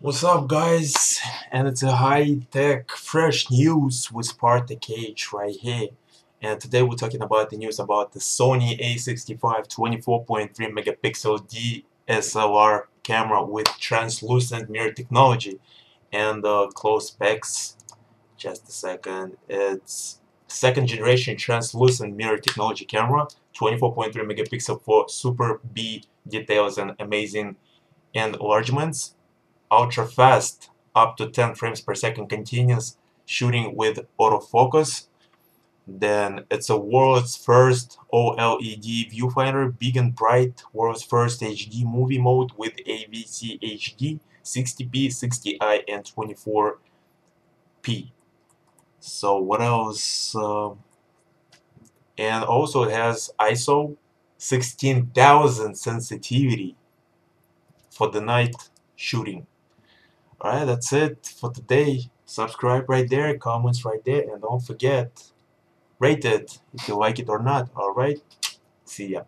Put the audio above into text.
What's up guys? And it's a high-tech fresh news with Spartak H right here. And today we're talking about the news about the Sony a65 24.3 megapixel DSLR camera with translucent mirror technology and uh, close specs. Just a second. It's second generation translucent mirror technology camera 24.3 megapixel for super B details and amazing enlargements ultra fast up to 10 frames per second continuous shooting with autofocus. Then it's a world's first OLED viewfinder big and bright world's first HD movie mode with AVC HD 60p 60i and 24p so what else uh, and also it has ISO 16000 sensitivity for the night shooting Alright, that's it for today. Subscribe right there, comments right there, and don't forget, rate it if you like it or not. Alright, see ya.